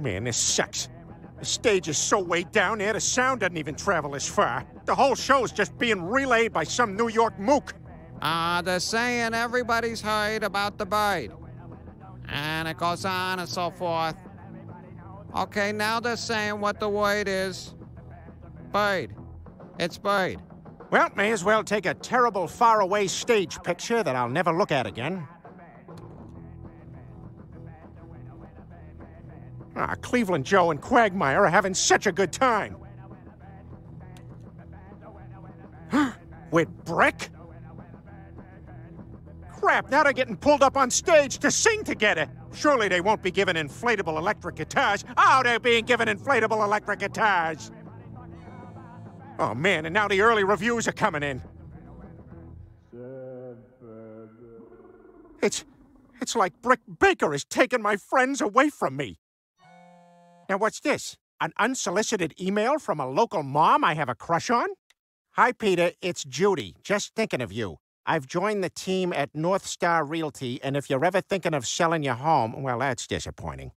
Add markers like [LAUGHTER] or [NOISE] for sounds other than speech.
Man, this sucks. The stage is so way down there, the sound doesn't even travel as far. The whole show's just being relayed by some New York mook. Ah, uh, they're saying everybody's heard about the bird. And it goes on and so forth. Okay, now they're saying what the word is. Bird. It's bird. Well, may as well take a terrible faraway stage picture that I'll never look at again. Ah, Cleveland Joe and Quagmire are having such a good time. [GASPS] With Brick? Crap, now they're getting pulled up on stage to sing together. Surely they won't be given inflatable electric guitars. Oh, they're being given inflatable electric guitars. Oh, man, and now the early reviews are coming in. It's... it's like Brick Baker has taken my friends away from me. Now, what's this? An unsolicited email from a local mom I have a crush on? Hi, Peter. It's Judy. Just thinking of you. I've joined the team at North Star Realty, and if you're ever thinking of selling your home, well, that's disappointing.